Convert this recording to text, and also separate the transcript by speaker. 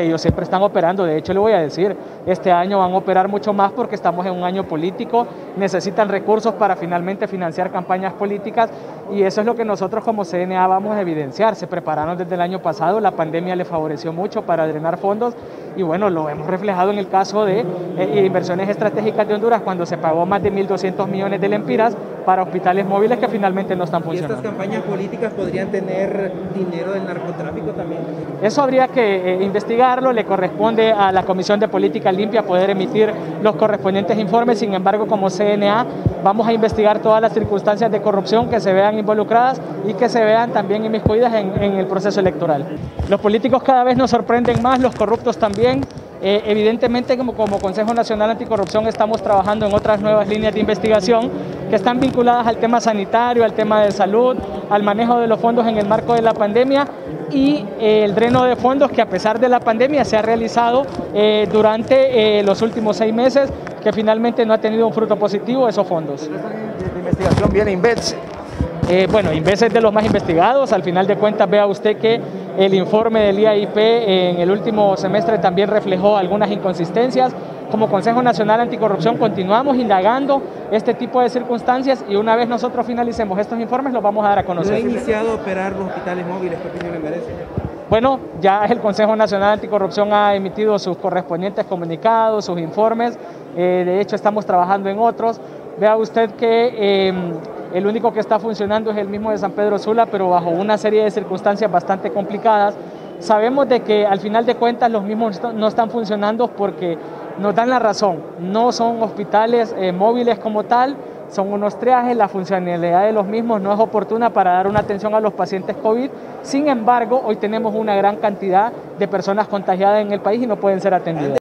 Speaker 1: Ellos siempre están operando, de hecho le voy a decir, este año van a operar mucho más porque estamos en un año político, necesitan recursos para finalmente financiar campañas políticas y eso es lo que nosotros como CNA vamos a evidenciar. Se prepararon desde el año pasado, la pandemia le favoreció mucho para drenar fondos y bueno, lo hemos reflejado en el caso de eh, inversiones estratégicas de Honduras cuando se pagó más de 1.200 millones de lempiras para hospitales móviles que finalmente no están funcionando.
Speaker 2: ¿Y estas campañas políticas podrían tener dinero del narcotráfico también?
Speaker 1: Eso habría que eh, investigarlo, le corresponde a la Comisión de Política Limpia poder emitir los correspondientes informes, sin embargo como CNA vamos a investigar todas las circunstancias de corrupción que se vean involucradas y que se vean también inmiscuidas en, en el proceso electoral. Los políticos cada vez nos sorprenden más, los corruptos también. Eh, evidentemente, como, como, Consejo Nacional Anticorrupción, estamos trabajando en otras nuevas líneas de investigación que están vinculadas al tema sanitario, al tema de salud, al manejo de los fondos en el marco de la pandemia y eh, el dreno de fondos que a pesar de la pandemia se ha realizado eh, durante eh, los últimos seis meses, que finalmente no ha tenido un fruto positivo esos fondos.
Speaker 3: De investigación viene Inves.
Speaker 1: Eh, bueno, Inves es de los más investigados. Al final de cuentas, vea usted que el informe del IAIP en el último semestre también reflejó algunas inconsistencias. Como Consejo Nacional Anticorrupción continuamos indagando este tipo de circunstancias y una vez nosotros finalicemos estos informes los vamos a dar a conocer.
Speaker 2: ¿No ha iniciado a operar los hospitales móviles? ¿Qué opinión le merece?
Speaker 1: Bueno, ya el Consejo Nacional Anticorrupción ha emitido sus correspondientes comunicados, sus informes. Eh, de hecho, estamos trabajando en otros. Vea usted que eh, el único que está funcionando es el mismo de San Pedro Sula, pero bajo una serie de circunstancias bastante complicadas. Sabemos de que al final de cuentas los mismos no están funcionando porque nos dan la razón. No son hospitales eh, móviles como tal, son unos triajes, la funcionalidad de los mismos no es oportuna para dar una atención a los pacientes COVID. Sin embargo, hoy tenemos una gran cantidad de personas contagiadas en el país y no pueden ser atendidas.